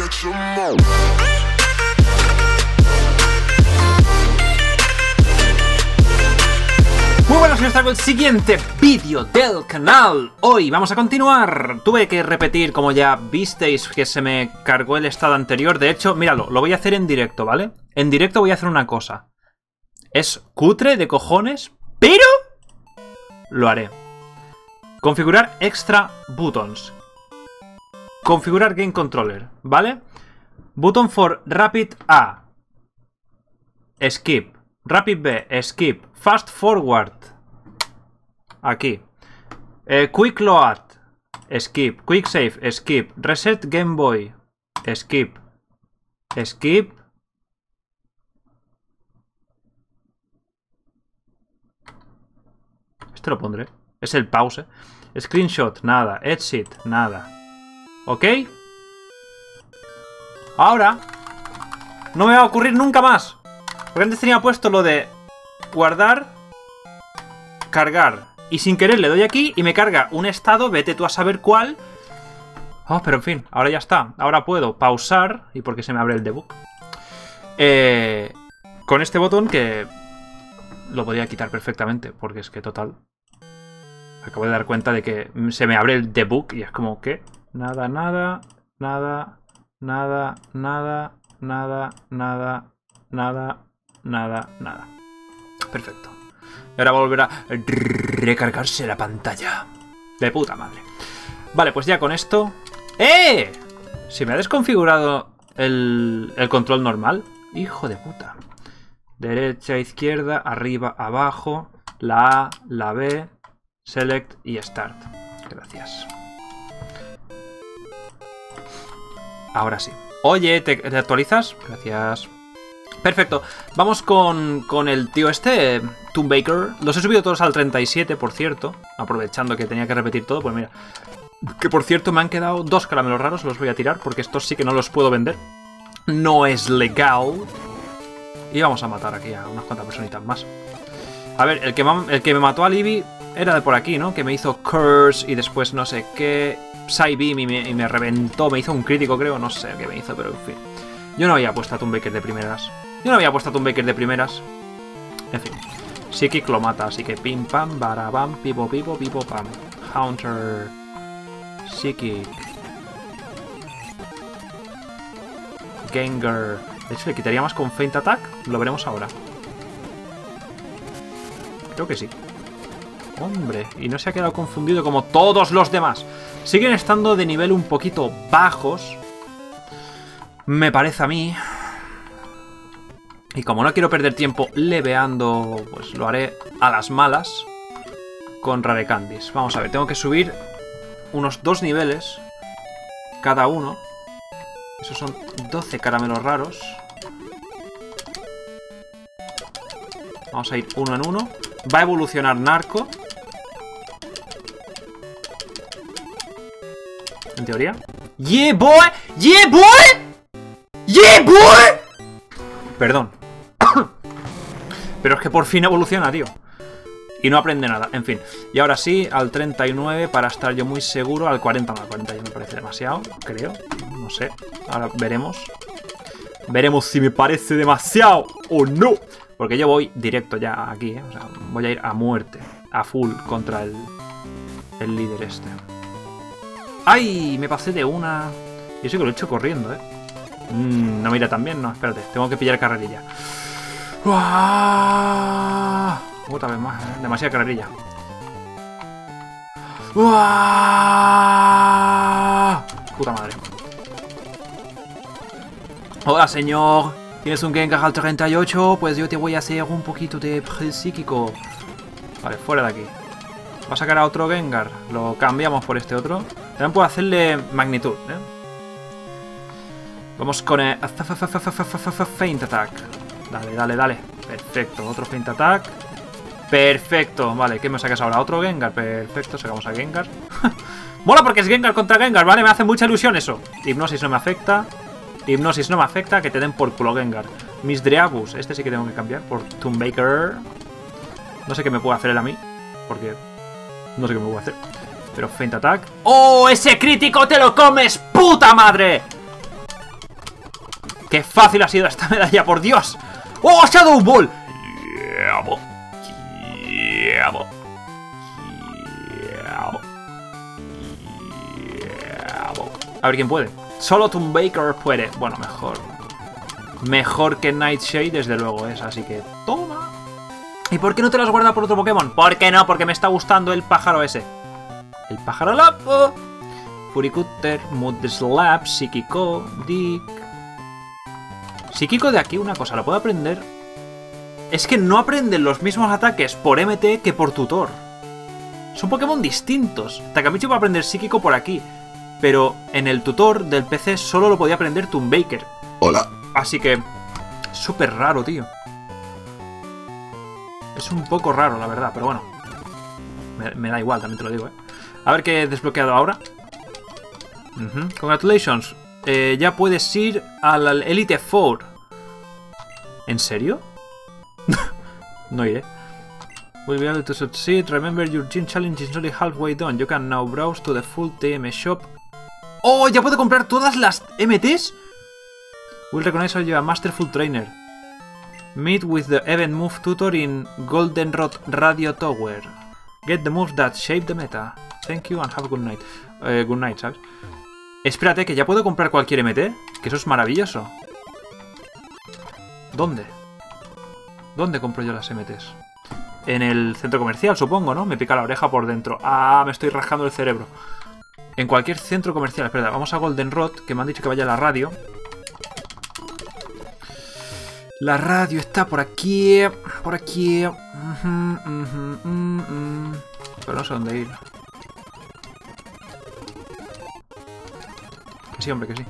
'em. Muy buenas, soy con el siguiente vídeo del canal. Hoy vamos a continuar. Tuve que repetir, como ya visteis, que se me cargó el estado anterior. De hecho, míralo, lo voy a hacer en directo, ¿vale? En directo voy a hacer una cosa. Es cutre de cojones, pero lo haré. Configurar extra buttons. Configurar game controller, ¿vale? Button for rapid A. Skip. Rapid B, skip. Fast forward. Aquí. Eh, quick load. Skip. Quick save. Skip. Reset Game Boy. Skip. Skip. Este lo pondré. Es el pause. Screenshot, nada. Exit, nada. ¿Ok? Ahora no me va a ocurrir nunca más. Porque antes tenía puesto lo de guardar, cargar. Y sin querer le doy aquí y me carga un estado, vete tú a saber cuál. Oh, pero en fin, ahora ya está. Ahora puedo pausar, y porque se me abre el debug. Eh, con este botón que lo podría quitar perfectamente, porque es que total... Acabo de dar cuenta de que se me abre el debug y es como que... Nada, nada, nada, nada, nada, nada, nada, nada, nada, nada. Perfecto. Y ahora volverá a recargarse la pantalla. De puta madre. Vale, pues ya con esto... ¡Eh! Se me ha desconfigurado el, el control normal. Hijo de puta. Derecha, izquierda, arriba, abajo. La A, la B, Select y Start. Gracias. Ahora sí. Oye, ¿te, actualizas? Gracias. Perfecto. Vamos con, con el tío este, Tomb Baker. Los he subido todos al 37, por cierto. Aprovechando que tenía que repetir todo, pues mira. Que por cierto me han quedado dos caramelos raros, los voy a tirar porque estos sí que no los puedo vender. No es legal. Y vamos a matar aquí a unas cuantas personitas más. A ver, el que, el que me mató a Libby era de por aquí, ¿no? Que me hizo Curse y después no sé qué... Psybeam y me, y me reventó, me hizo un crítico creo, no sé qué me hizo, pero en fin. Yo no había puesto a Baker de primeras. Yo no había puesto a Baker de primeras. En fin. Psychic lo mata, así que pim pam, barabam, pipo pipo, pipo pam. Haunter. Psychic. Gengar. De hecho, le quitaría más con Feint Attack. Lo veremos ahora. Creo que sí. Hombre, y no se ha quedado confundido como todos los demás. Siguen estando de nivel un poquito bajos. Me parece a mí. Y como no quiero perder tiempo leveando, pues lo haré a las malas con Rare Candies. Vamos a ver, tengo que subir unos dos niveles cada uno. Esos son 12 caramelos raros. Vamos a ir uno en uno. Va a evolucionar Narco. En teoría. ¡Yeah, boy! ¡Yeah, boy! ¡Yeah, boy! Perdón. Pero es que por fin evoluciona, tío. Y no aprende nada. En fin. Y ahora sí, al 39 para estar yo muy seguro. Al 40 no, al 40 ya me parece demasiado, creo. No sé. Ahora veremos. Veremos si me parece demasiado o no. Porque yo voy directo ya aquí, ¿eh? O sea, voy a ir a muerte. A full contra el, el líder este. ¡Ay! Me pasé de una... Y eso que lo he hecho corriendo, ¿eh? Mm, no me irá tan bien, no, espérate. Tengo que pillar carrerilla. ¡Uah! Otra vez más, ¿eh? Demasiada carrerilla. ¡Uah! Puta madre. Hola, señor. ¿Tienes un Gengar al 38? Pues yo te voy a hacer un poquito de psíquico. Vale, fuera de aquí. Va a sacar a otro Gengar. Lo cambiamos por este otro. También puedo hacerle magnitud, ¿eh? Vamos con el... Feint Attack. Dale, dale, dale. Perfecto, otro Feint Attack. Perfecto, vale, ¿qué me sacas ahora? ¿Otro Gengar? Perfecto, sacamos a Gengar. Mola porque es Gengar contra Gengar, ¿vale? Me hace mucha ilusión eso. Hipnosis no me afecta. Hipnosis no me afecta, que te den por culo Gengar. Mis Dreabus, este sí que tengo que cambiar por Tomb Baker. No sé qué me puede hacer él a mí, porque no sé qué me puede hacer. Pero Feint Attack. ¡Oh, ese crítico te lo comes, puta madre! ¡Qué fácil ha sido esta medalla, por Dios! ¡Oh, Shadow Ball! A ver quién puede. Solo Tomb Baker puede. Bueno, mejor. Mejor que Nightshade, desde luego es. Así que toma. ¿Y por qué no te las guarda por otro Pokémon? ¿Por qué no? Porque me está gustando el pájaro ese. El pájaro lapo. Furicutter, Mudslap, Psíquico, Dick. Psíquico de aquí, una cosa, lo puedo aprender. Es que no aprenden los mismos ataques por MT que por tutor. Son Pokémon distintos. Takamichi va a aprender psíquico por aquí. Pero en el tutor del PC solo lo podía aprender Tomb Baker. Hola. Así que... Súper raro, tío. Es un poco raro, la verdad, pero bueno. Me, me, da igual, también te lo digo, ¿eh? A ver qué he desbloqueado ahora. Uh -huh. Congratulations. Eh, ya puedes ir al Elite Four. ¿En serio? no iré. Will be able to succeed. Remember your gym challenge is only halfway done. You can now browse to the full TM shop. ¡Oh! ¿Ya puedo comprar todas las MTs? Will recognize you a Masterful Trainer. Meet with the event move tutor in Goldenrod Radio Tower. Get the moves that shape the meta. Thank you and have a good night. Eh, good night, ¿sabes? Espérate, que ya puedo comprar cualquier MT. Que eso es maravilloso. ¿Dónde? ¿Dónde compro yo las MTs? En el centro comercial, supongo, ¿no? Me pica la oreja por dentro. Ah, me estoy rascando el cerebro. En cualquier centro comercial. Espera, vamos a Goldenrod, que me han dicho que vaya a la radio. La radio está por aquí, por aquí. Pero no sé dónde ir. Que sí, hombre, que sí.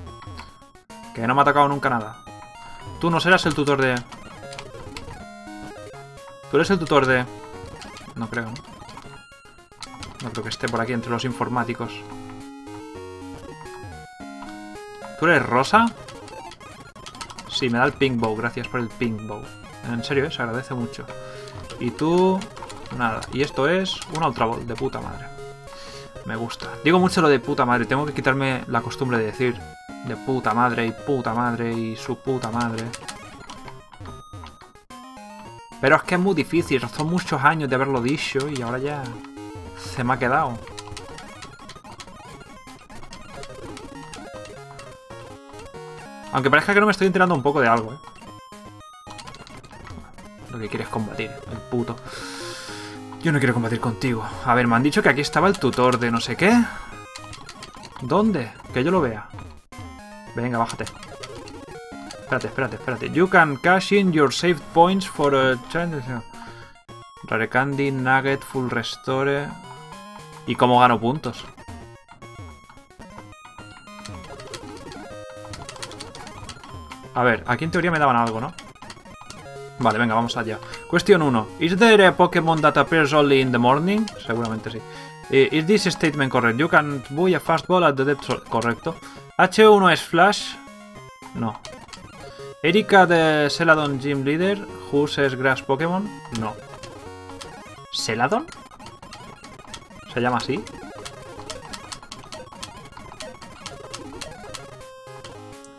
Que no me ha atacado nunca nada. Tú no serás el tutor de... Tú eres el tutor de... No creo, ¿no? No creo que esté por aquí entre los informáticos. ¿Tú eres Rosa? Sí, me da el pink bow. Gracias por el pink bow. En serio, ¿eh? se agradece mucho. Y tú... Nada. Y esto es una Ultra Ball de puta madre. Me gusta. Digo mucho lo de puta madre. Tengo que quitarme la costumbre de decir de puta madre y puta madre y su puta madre. Pero es que es muy difícil. Son muchos años de haberlo dicho y ahora ya se me ha quedado. Aunque parezca que no me estoy enterando un poco de algo, ¿eh? Lo que quieres combatir, el puto. Yo no quiero combatir contigo. A ver, me han dicho que aquí estaba el tutor de no sé qué. ¿Dónde? Que yo lo vea. Venga, bájate. Espérate, espérate, espérate. You can cash in your saved points for a Rare Candy, Nugget, Full Restore. ¿Y cómo gano puntos? A ver, aquí en teoría me daban algo, ¿no? Vale, venga, vamos allá. Cuestión 1. ¿Is there a Pokémon that appears only in the morning? Seguramente sí. ¿Is this statement correct? You can buy a fastball at the depth... Correcto. H1 es Flash. No. Erika de Celadon Gym Leader. Who's es Grass Pokémon? No. ¿Celadon? ¿Se llama así?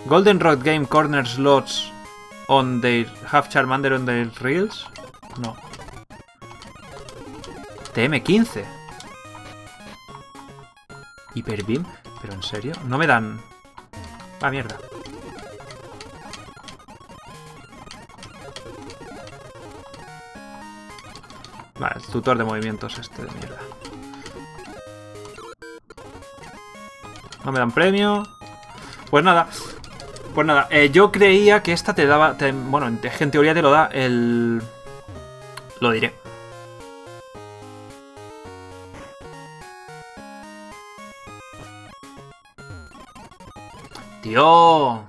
Goldenrod Game Corner Slots on their... Have Charmander on their reels? No. TM15. Hyperbeam. ¿Pero en serio? No me dan... Ah, mierda. Vale, el tutor de movimientos este de mierda. No me dan premio. Pues nada. Pues nada, eh, yo creía que esta te daba... Te, bueno, en teoría te lo da el... Lo diré. ¡Tío!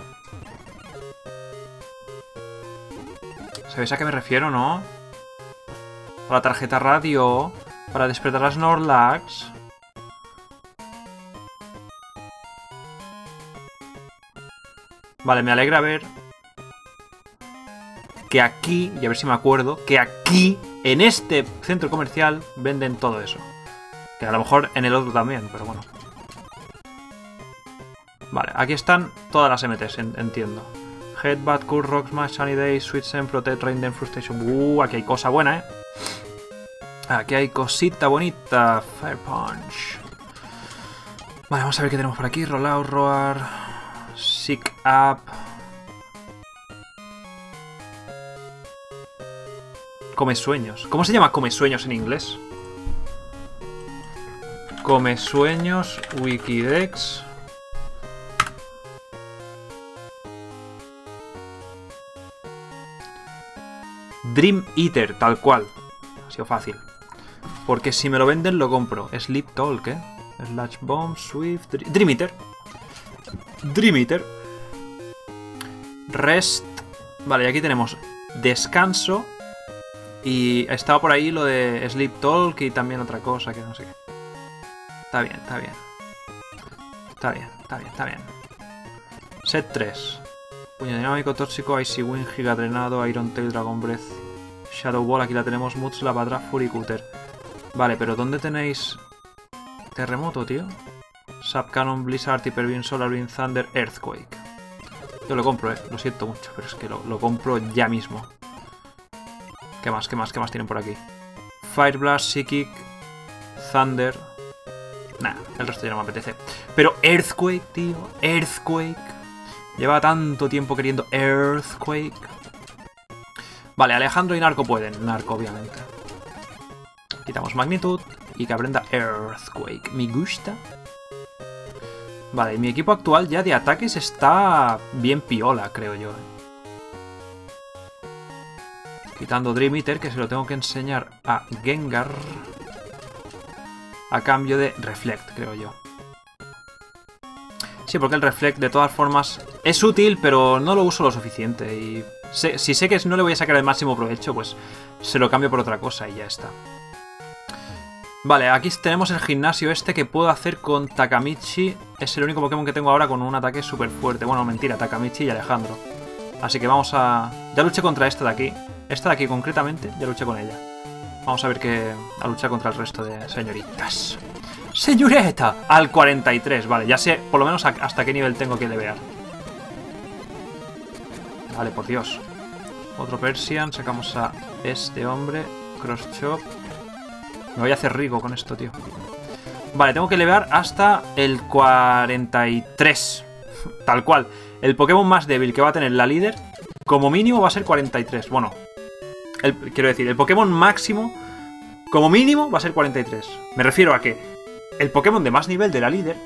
¿Sabéis a qué me refiero, no? Para la tarjeta radio, para despertar las Norlax... Vale, me alegra ver que aquí, y a ver si me acuerdo, que aquí, en este centro comercial, venden todo eso. Que a lo mejor en el otro también, pero bueno. Vale, aquí están todas las MTs, entiendo. Headbutt, Cool Rock Smash, Sunny Day, Sweet Protect, Rain Frustration. Uh, aquí hay cosa buena, ¿eh? Aquí hay cosita bonita. Fire Punch. Vale, vamos a ver qué tenemos por aquí. Rollout, Roar, Sick Up. Come sueños. ¿Cómo se llama come sueños en inglés? Come sueños, Wikidex. Dream Eater, tal cual. Ha sido fácil. Porque si me lo venden, lo compro. Sleep Talk, ¿eh? Slash Bomb, Swift... Dream Eater. Dream Eater. Rest. Vale, y aquí tenemos descanso. Y estaba por ahí lo de Sleep Talk y también otra cosa que no sé qué. Está bien, está bien. Está bien, está bien, está bien. Set 3. Puño dinámico, tóxico, Icy Wind, Giga Drenado, Iron Tail, Dragon Breath, Shadow Ball, aquí la tenemos, Muts, Lavadra, Fury Cutter. Vale, pero ¿dónde tenéis terremoto, tío? Subcanon, Blizzard, Hyper Beam, Solar Beam, Thunder, Earthquake. Yo lo compro, eh, lo siento mucho, pero es que lo, lo compro ya mismo. ¿Qué más, qué más, qué más tienen por aquí? Fire Blast, Psychic, Thunder... Nah, el resto ya no me apetece. Pero Earthquake, tío, Earthquake... Lleva tanto tiempo queriendo Earthquake. Vale, Alejandro y Narco pueden. Narco, obviamente. Quitamos Magnitud y que aprenda Earthquake. Me gusta. Vale, mi equipo actual ya de ataques está bien piola, creo yo. eh. Quitando Dream Eater, que se lo tengo que enseñar a Gengar. A cambio de Reflect, creo yo. Sí, porque el Reflect de todas formas es útil, pero no lo uso lo suficiente. Y si sé que no le voy a sacar el máximo provecho, pues se lo cambio por otra cosa y ya está. Vale, aquí tenemos el gimnasio este que puedo hacer con Takamichi. Es el único Pokémon que tengo ahora con un ataque súper fuerte. Bueno, mentira, Takamichi y Alejandro. Así que vamos a... Ya luché contra esta de aquí. Esta de aquí concretamente, ya luché con ella. Vamos a ver qué... A luchar contra el resto de señoritas. ¡Señorita! Al 43, vale, ya sé por lo menos hasta qué nivel tengo que levear. Vale, por Dios. Otro Persian, sacamos a este hombre. Cross Chop. Me voy a hacer rico con esto, tío. Vale, tengo que levear hasta el 43. Tal cual. El Pokémon más débil que va a tener la líder, como mínimo va a ser 43. Bueno, el- quiero decir, el Pokémon máximo, como mínimo, va a ser 43. Me refiero a que el Pokémon de más nivel de la líder,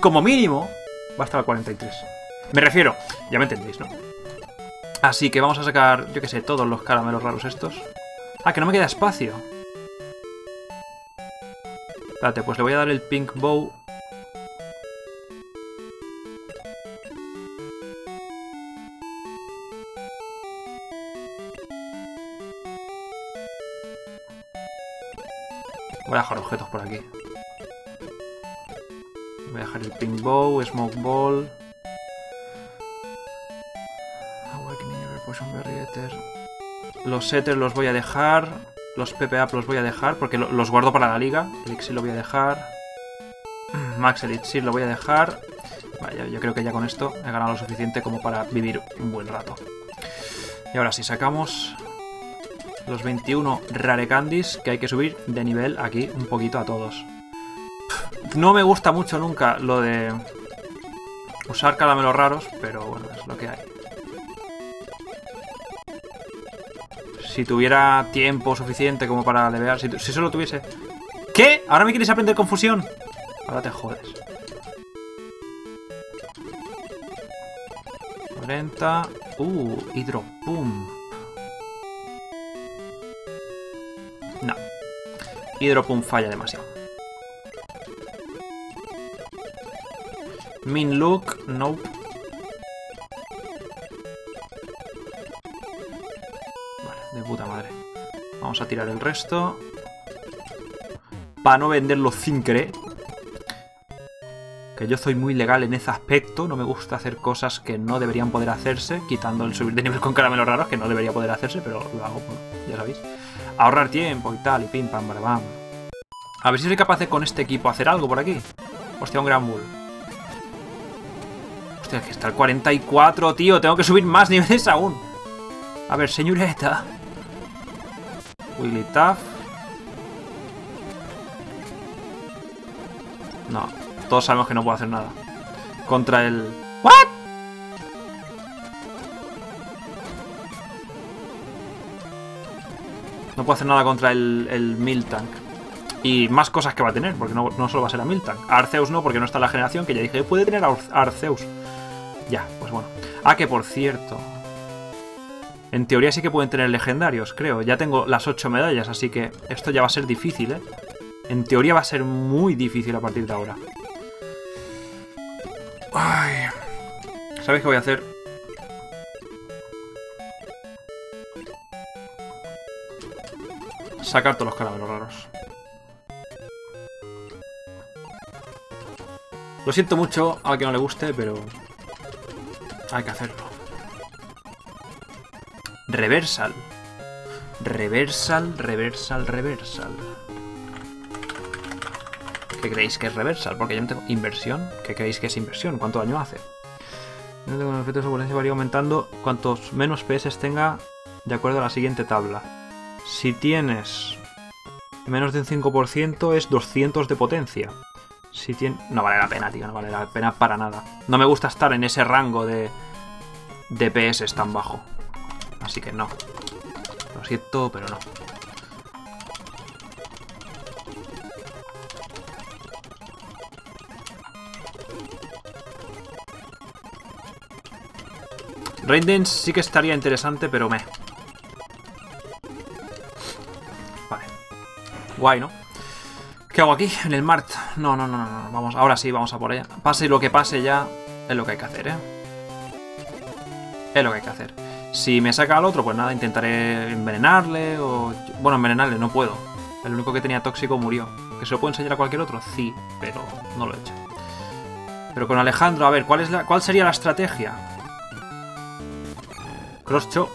como mínimo, va a estar al 43. Me refiero, ya me entendéis, ¿no? Así que vamos a sacar, yo que sé, todos los caramelos raros estos. Ah, que no me queda espacio. Espérate, pues le voy a dar el Pink Bow. Voy a dejar objetos por aquí. Voy a dejar el Pink Bow, Smoke Ball. Awakening Potion Berry Ether. Los Ether los voy a dejar. Los PP Up los voy a dejar porque lo- los guardo para la liga. Elixir lo voy a dejar. Max Elixir lo voy a dejar. Vaya, yo creo que ya con esto he ganado lo suficiente como para vivir un buen rato. Y ahora sí, sacamos los 21 Rare Candies que hay que subir de nivel aquí un poquito a todos. No me gusta mucho nunca lo de usar caramelos raros, pero bueno, es lo que hay. Si tuviera tiempo suficiente como para levear, si, si solo tuviese... ¿Qué? ¿Ahora me quieres aprender confusión? Ahora te jodes. 40... Uh, Hidropump. No. Hidropump falla demasiado. Min Look, nope. De puta madre. Vamos a tirar el resto. Para no venderlo sin querer. Que yo soy muy legal en ese aspecto. No me gusta hacer cosas que no deberían poder hacerse. Quitando el subir de nivel con caramelos raros, que no debería poder hacerse, pero lo hago, ya sabéis. Ahorrar tiempo y tal, y pim pam, barabam. A ver si soy capaz de con este equipo hacer algo por aquí. Hostia, un gran bull. Hostia, que está el 44, tío. Tengo que subir más niveles aún. A ver, señorita. Willy Tuff. No, todos sabemos que no puedo hacer nada. Contra el... ¿What? No puedo hacer nada contra el, el Miltank. Y más cosas que va a tener, porque no, no solo va a ser a Miltank. A Arceus no, porque no está en la generación, que ya dije, puede tener a Arceus. Ya, pues bueno. Ah, que por cierto... En teoría sí que pueden tener legendarios, creo. Ya tengo las 8 medallas, así que esto ya va a ser difícil, ¿eh? En teoría va a ser muy difícil a partir de ahora. Ay. ¿Sabéis qué voy a hacer? Sacar todos los caramelos raros. Lo siento mucho a que no le guste, pero... Hay que hacerlo. Reversal. Reversal, reversal, reversal. ¿Qué creéis que es reversal? Porque yo no tengo inversión. ¿Qué creéis que es inversión? ¿Cuánto daño hace? Un efecto de potencia varía aumentando cuantos menos PS tenga de acuerdo a la siguiente tabla. Si tienes menos de un 5% es 200 de potencia. Si tiene... No vale la pena, tío, no vale la pena para nada. No me gusta estar en ese rango de... de PS tan bajo. Así que no. Lo siento, pero no. Raindance sí que estaría interesante, pero me... Vale. Guay, ¿no? ¿Qué hago aquí? En el Mart. No, no, no, no, Vamos, ahora sí, vamos a por ella. Pase lo que pase ya, es lo que hay que hacer, ¿eh? Es lo que hay que hacer. Si me saca al otro, pues nada, intentaré envenenarle o... Bueno, envenenarle no puedo. El único que tenía tóxico murió. ¿Que se lo puedo enseñar a cualquier otro? Sí, pero no lo he hecho. Pero con Alejandro, a ver, ¿cuál, es la... ¿cuál sería la estrategia? Cross chop.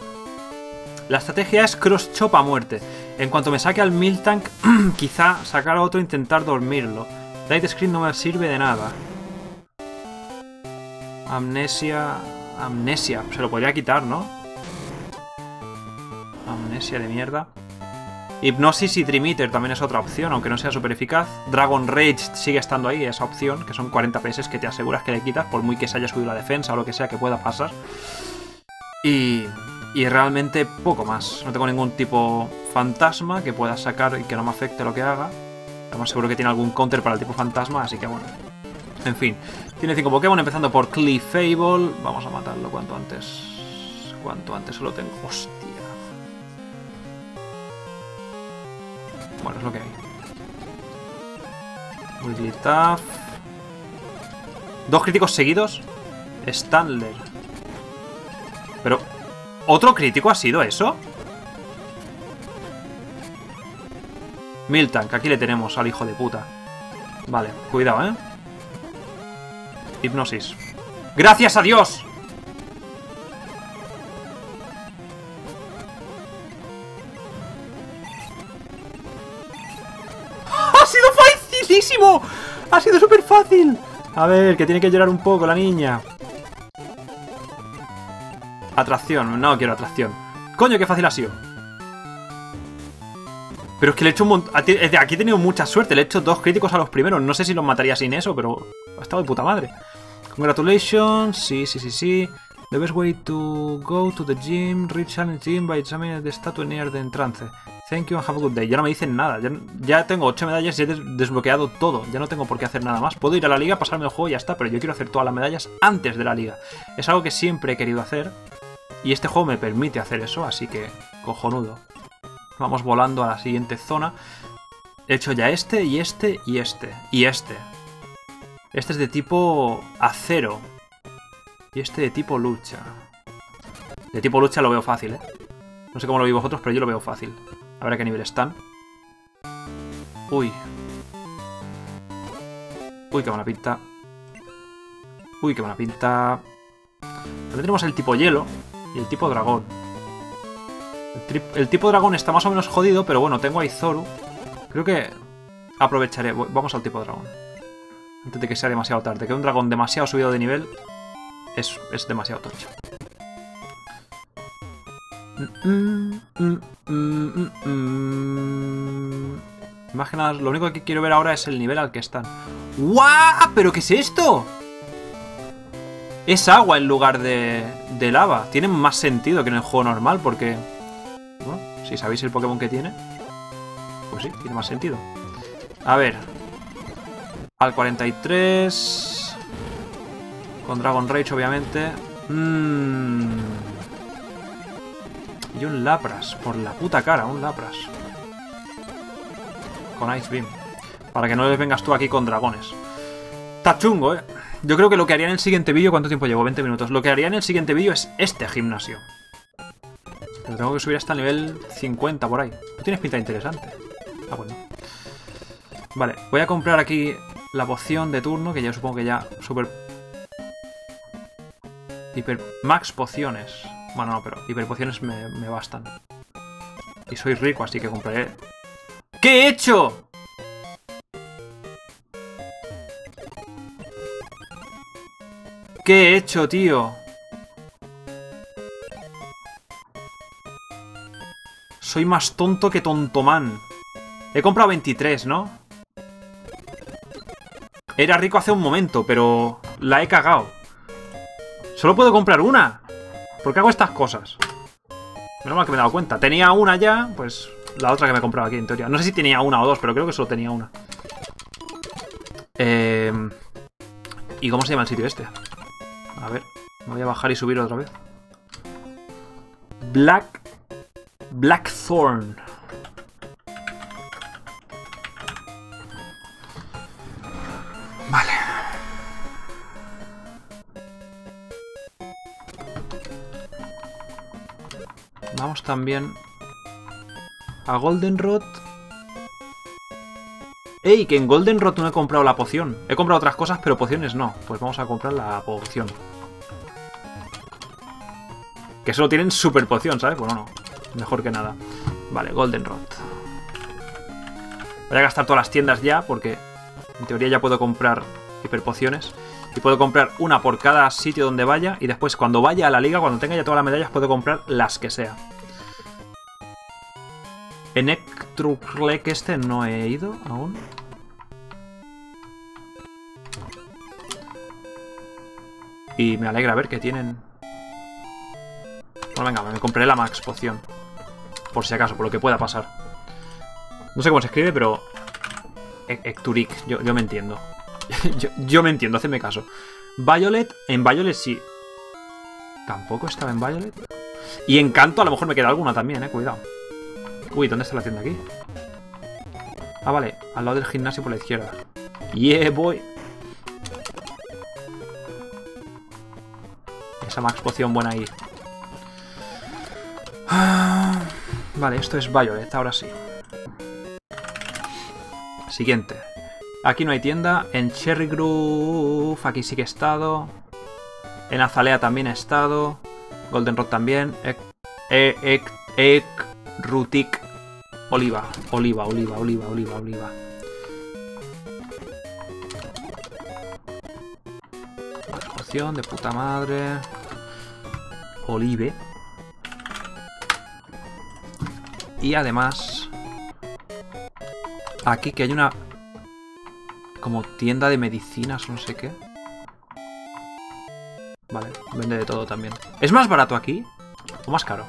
La estrategia es cross chop a muerte. En cuanto me saque al Miltank, quizá sacar a otro e intentar dormirlo. Light Screen no me sirve de nada. Amnesia... Amnesia. Se lo podría quitar, ¿no? De mierda. Hipnosis y Dream también es otra opción, aunque no sea súper eficaz. Dragon Rage sigue estando ahí, esa opción, que son 40 PS que te aseguras que le quitas, por muy que se haya subido la defensa o lo que sea que pueda pasar. Y, y realmente poco más. No tengo ningún tipo fantasma que pueda sacar y que no me afecte lo que haga. Además seguro que tiene algún counter para el tipo fantasma, así que bueno. En fin, tiene 5 Pokémon, empezando por Clefable. Vamos a matarlo cuanto antes. Cuanto antes lo tengo. Hostia. Bueno, es lo que hay. Wigglytuff. Dos críticos seguidos. Stanler. Pero... ¿Otro crítico ha sido eso? Miltank, aquí le tenemos al hijo de puta. Vale, cuidado, ¿eh? Hipnosis. ¡Gracias a Dios! Facilísimo! ¡Ha sido súper fácil! A ver, que tiene que llorar un poco la niña. Atracción, no quiero atracción. Coño, qué fácil ha sido. Pero es que le he hecho un montón... Aquí he tenido mucha suerte, le he hecho dos críticos a los primeros. No sé si los mataría sin eso, pero ha estado de puta madre. Congratulations, sí, sí, sí, sí. The best way to go to the gym, reach challenge gym by examining the statue near the entrance. Thank you and have a good day. Ya no me dicen nada. Ya, tengo 8 medallas y he desbloqueado todo. Ya no tengo por qué hacer nada más. Puedo ir a la liga, pasarme el juego y ya está. Pero yo quiero hacer todas las medallas antes de la liga. Es algo que siempre he querido hacer. Y este juego me permite hacer eso, así que cojonudo. Vamos volando a la siguiente zona. He hecho ya este, y este, y este. Y este. Este es de tipo acero. Y este de tipo lucha. De tipo lucha lo veo fácil, ¿eh? No sé cómo lo veis vosotros, pero yo lo veo fácil. A ver qué nivel están. Uy. Uy, qué buena pinta. Uy, qué buena pinta. También tenemos el tipo hielo, y el tipo dragón. El, tipo dragón está más o menos jodido, pero bueno, tengo a Izoru. Creo que aprovecharé. Vamos al tipo dragón. Antes de que sea demasiado tarde. Que un dragón demasiado subido de nivel es, es demasiado tocho. Mm, mm, mm, Más lo único que quiero ver ahora es el nivel al que están. ¡Guau! ¿Pero qué es esto? Es agua en lugar de, de lava. Tiene más sentido que en el juego normal porque... Bueno, si sabéis el Pokémon que tiene, pues sí, tiene más sentido. A ver. Al 43... Con Dragon Rage, obviamente. Mmm... Y un Lapras, por la puta cara, un Lapras. Con Ice Beam. Para que no les vengas tú aquí con dragones. Está chungo, ¿eh? Yo creo que lo que haría en el siguiente vídeo... ¿Cuánto tiempo llevo? 20 minutos. Lo que haría en el siguiente vídeo es este gimnasio. Pero tengo que subir hasta el nivel 50 por ahí. No tienes pinta interesante. Ah, bueno. Vale, voy a comprar aquí la poción de turno, que ya supongo que ya super... Hiper... Max pociones. Bueno, no, pero hiperpociones me, me bastan. Y soy rico, así que compraré... ¿Qué he hecho? ¿Qué he hecho, tío? Soy más tonto que tontomán. He comprado 23, ¿no? Era rico hace un momento, pero la he cagado. Solo puedo comprar una. ¿Por qué hago estas cosas? Menos mal que me he dado cuenta. Tenía una ya, pues la otra que me he comprado aquí, en teoría. No sé si tenía una o dos, pero creo que solo tenía una. Eh... ¿Y cómo se llama el sitio este? A ver, me voy a bajar y subir otra vez. Black... Blackthorn. También a Goldenrod. ¡Ey! Que en Goldenrod no he comprado la poción. He comprado otras cosas, pero pociones no. Pues vamos a comprar la poción. Que solo tienen super poción, ¿sabes? Bueno, no. Mejor que nada. Vale, Goldenrod. Voy a gastar todas las tiendas ya, porque en teoría ya puedo comprar hiperpociones. Y puedo comprar una por cada sitio donde vaya. Y después, cuando vaya a la liga, cuando tenga ya todas las medallas, puedo comprar las que sea. En Ectruclec este no he ido aún. Y me alegra ver que tienen... Bueno, venga, me compraré la Max Poción. Por si acaso, por lo que pueda pasar. No sé cómo se escribe, pero... Ecturic, yo, yo me entiendo. yo, yo, me entiendo, hacedme caso. Violet, en Violet sí. ¿Tampoco estaba en Violet? Y Encanto a lo mejor me queda alguna también, eh, cuidado. Uy, ¿dónde está la tienda aquí? Ah, vale, al lado del gimnasio por la izquierda. Yeah, boy. Esa max poción buena ahí. Ah, vale, esto es Violet, ahora sí. Siguiente. Aquí no hay tienda. En Cherry Groove, aquí sí que he estado. En Azalea también he estado. Goldenrod también. Ek, ek, ek, ek Rutik. Oliva, oliva, oliva, oliva, oliva, oliva. Poción de puta madre. Olive. Y además... Aquí que hay una... Como tienda de medicinas, no sé qué. Vale, vende de todo también. ¿Es más barato aquí? ¿O más caro?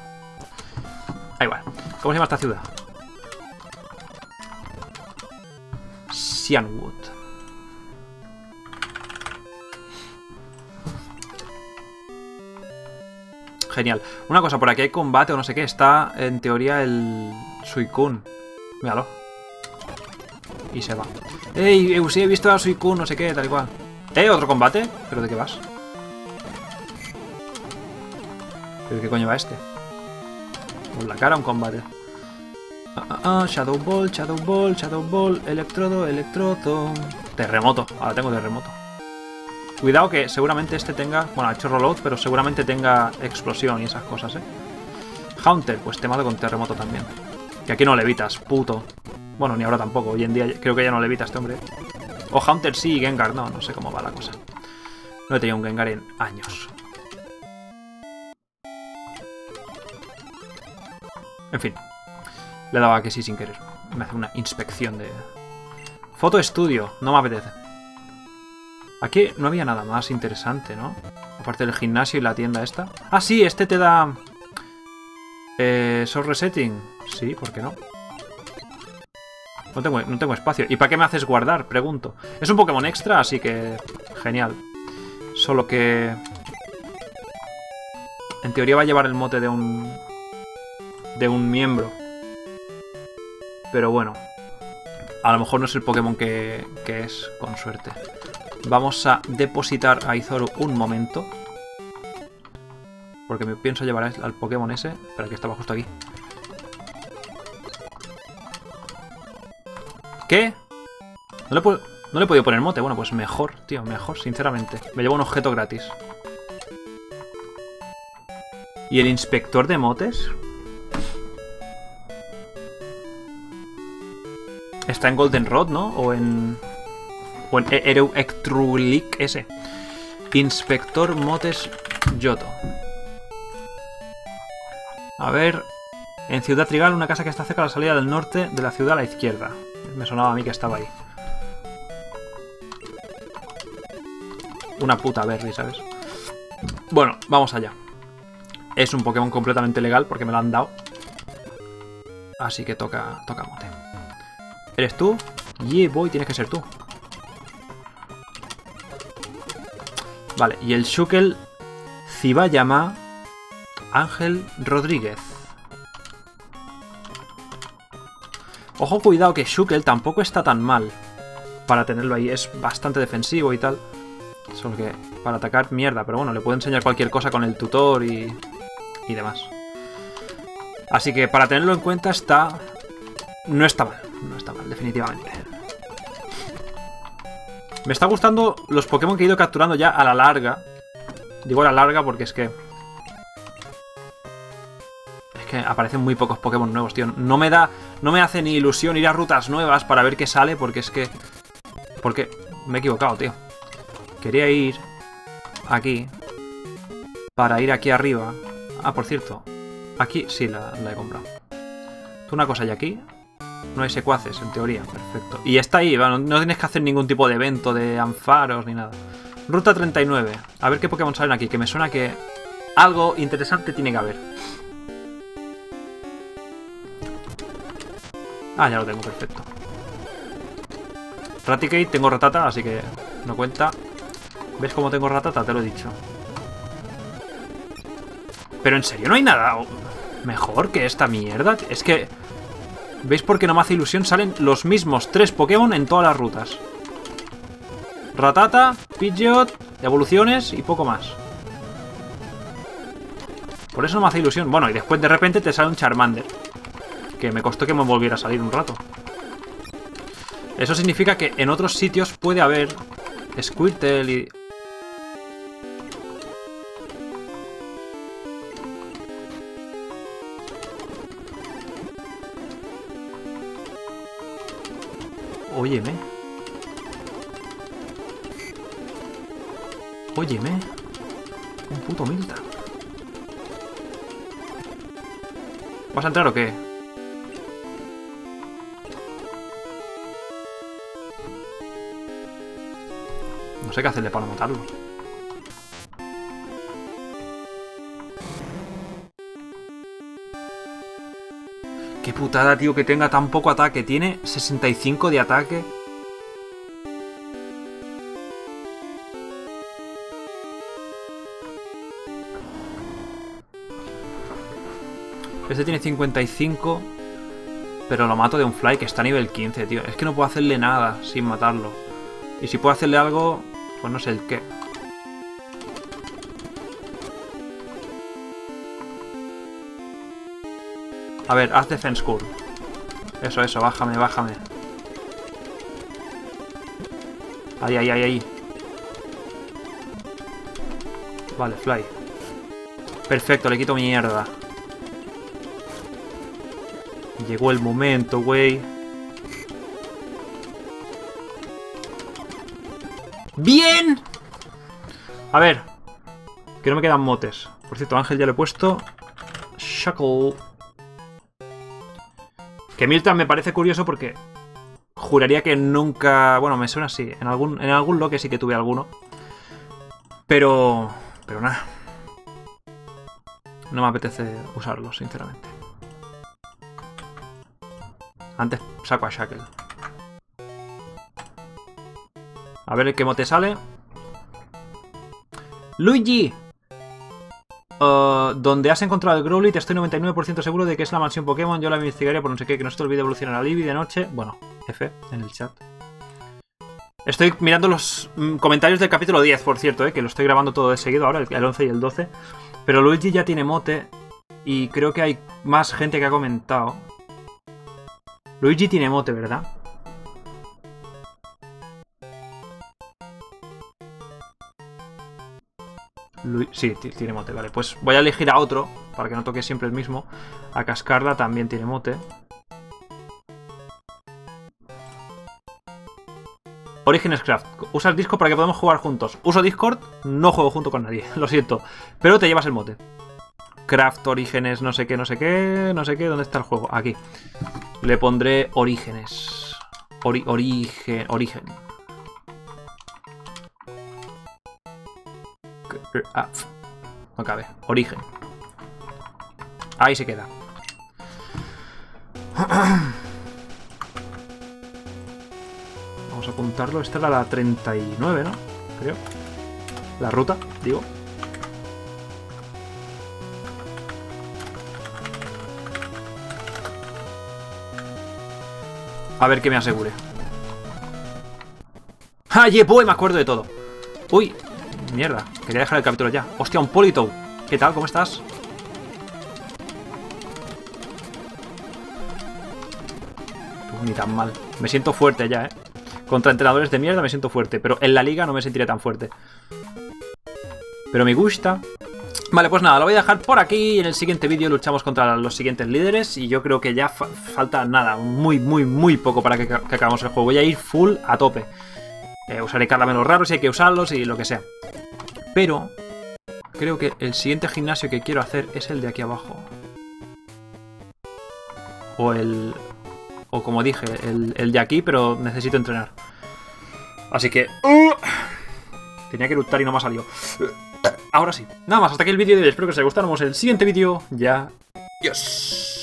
Ahí va. ¿Cómo se llama esta ciudad? Cianwood. Genial. Una cosa, por aquí hay combate o no sé qué. Está, en teoría, el Suicune. Míralo. Y se va. ¡Ey! Sí, he visto a Suicune, no sé qué, tal y cual. ¿Eh? ¿Otro combate? ¿Pero de qué vas? ¿Pero qué coño va este? Por la cara un combate. Ah, ah, ah, Shadow Ball, Shadow Ball, Shadow Ball, Electrodo, Electrodo. Terremoto, ahora tengo terremoto. Cuidado que seguramente este tenga... Bueno, ha hecho rollout, pero seguramente tenga explosión y esas cosas, ¿eh? Haunter, pues te mato con terremoto también. Que aquí no levitas, puto. Bueno, ni ahora tampoco. Hoy en día creo que ya no levita este hombre. O Haunter sí, Gengar no. No sé cómo va la cosa. No he tenido un Gengar en años. En fin. Le daba que sí sin querer. Me hace una inspección de... Foto estudio. No me apetece. Aquí no había nada más interesante, ¿no? Aparte del gimnasio y la tienda esta. Ah, sí, este te da... Eh, Soul Resetting. Sí, ¿por qué no? No tengo, no tengo espacio. ¿Y para qué me haces guardar? Pregunto. Es un Pokémon extra, así que... Genial. Solo que... En teoría va a llevar el mote de un... De un miembro. Pero bueno. A lo mejor no es el Pokémon que, que es, con suerte. Vamos a depositar a Izoru un momento. Porque me pienso llevar al Pokémon ese. Espera, que estaba justo aquí. ¿Qué? No le, no le he podido poner mote. Bueno, pues mejor, tío, mejor, sinceramente. Me llevo un objeto gratis. ¿Y el inspector de motes? Está en Golden Rod, ¿no? O en... O en Eru ese. Inspector Motes Yoto. A ver... En Ciudad Trigal, una casa que está cerca de la salida del norte de la ciudad a la izquierda. Me sonaba a mí que estaba ahí. Una puta Berry, ¿sabes? Bueno, vamos allá. Es un Pokémon completamente legal porque me lo han dado. Así que toca, toca. ¿Eres tú? Yeah, boy, tienes que ser tú. Vale, y el Shukel Zibayama Ángel Rodríguez. Ojo, cuidado que Shukel tampoco está tan mal para tenerlo ahí. Es bastante defensivo y tal. Solo que para atacar, mierda. Pero bueno, le puedo enseñar cualquier cosa con el tutor y, y demás. Así que para tenerlo en cuenta está... No está mal, no está mal, definitivamente. Me está gustando los Pokémon que he ido capturando ya a la larga. Digo a la larga porque es que que aparecen muy pocos Pokémon nuevos, tío. No me da... No me hace ni ilusión ir a rutas nuevas para ver qué sale, porque es que... Porque me he equivocado, tío. Quería ir aquí para ir aquí arriba. Ah, por cierto. Aquí sí la, he comprado. Una cosa y aquí no hay secuaces, en teoría. Perfecto. Y está ahí, no, no tienes que hacer ningún tipo de evento de anfaros ni nada. Ruta 39. A ver qué Pokémon salen aquí, que me suena que algo interesante tiene que haber. Ah, ya lo tengo, perfecto. Raticate, tengo ratata, así que no cuenta. ¿Ves cómo tengo ratata? Te lo he dicho. Pero en serio, no hay nada mejor que esta mierda. Es que... ¿Veis por qué no me hace ilusión? Salen los mismos tres Pokémon en todas las rutas. Ratata, Pidgeot, evoluciones y poco más. Por eso no me hace ilusión. Bueno, y después de repente te sale un Charmander. Que me costó que me volviera a salir un rato. Eso significa que en otros sitios puede haber Squirtle y... Óyeme. Óyeme. Un puto Milta. ¿Vas a entrar o qué? sé qué hacerle para matarlo. Qué putada, tío, que tenga tan poco ataque. Tiene 65 de ataque. Este tiene 55. Pero lo mato de un fly que está a nivel 15, tío. Es que no puedo hacerle nada sin matarlo. Y si puedo hacerle algo, pues no sé el qué. A ver, haz defense cool. Eso, eso, bájame, bájame. Ahí, ahí, ahí, ahí. Vale, fly. Perfecto, le quito mierda. Llegó el momento, güey. ¡Bien! A ver. Que no me quedan motes. Por cierto, Ángel ya le he puesto. Shackle. Que Milton me parece curioso porque juraría que nunca... Bueno, me suena así. En algún, en algún loque sí que tuve alguno. Pero... Pero nada. No me apetece usarlo, sinceramente. Antes saco a Shackle. A ver qué mote sale. Luigi. Uh, donde has encontrado el Growlithe, estoy 99% seguro de que es la mansión Pokémon. Yo la investigaría por no sé qué, que no se te olvide evolucionar a Libby de noche. Bueno, F en el chat. Estoy mirando los mm, comentarios del capítulo 10, por cierto, eh, que lo estoy grabando todo de seguido ahora, el 11 y el 12. Pero Luigi ya tiene mote y creo que hay más gente que ha comentado. Luigi tiene mote, ¿verdad? Sí, tiene mote, vale. Pues voy a elegir a otro, para que no toque siempre el mismo. A Cascarda también tiene mote. Orígenes Craft. Usas Discord para que podamos jugar juntos. Uso Discord, no juego junto con nadie, lo siento. Pero te llevas el mote. Craft, Orígenes, no sé qué, no sé qué, no sé qué. ¿Dónde está el juego? Aquí. Le pondré Orígenes. origen, origen. Ah, no cabe. Origen. Ahí se queda. Vamos a apuntarlo. Esta era la 39, ¿no? Creo. La ruta, digo. A ver que me asegure. ¡Ah, pues Me acuerdo de todo. Uy, Mierda, quería dejar el capítulo ya. Hostia, un Polito. ¿Qué tal? ¿Cómo estás? ni tan mal. Me siento fuerte ya, ¿eh? Contra entrenadores de mierda me siento fuerte, pero en la liga no me sentiré tan fuerte. Pero me gusta. Vale, pues nada, lo voy a dejar por aquí. En el siguiente vídeo luchamos contra los siguientes líderes. Y yo creo que ya falta nada, muy, muy, muy poco para que, que acabemos el juego. Voy a ir full a tope. Eh, usaré menos raros si hay que usarlos y lo que sea. Pero creo que el siguiente gimnasio que quiero hacer es el de aquí abajo. O el... O como dije, el, de aquí, pero necesito entrenar. Así que... ¡uh! tenía que luchar y no me ha salido. Ahora sí. Nada más, hasta aquí el vídeo de hoy. Espero que os haya gustado. Nos vemos en el siguiente vídeo. Ya. Dios.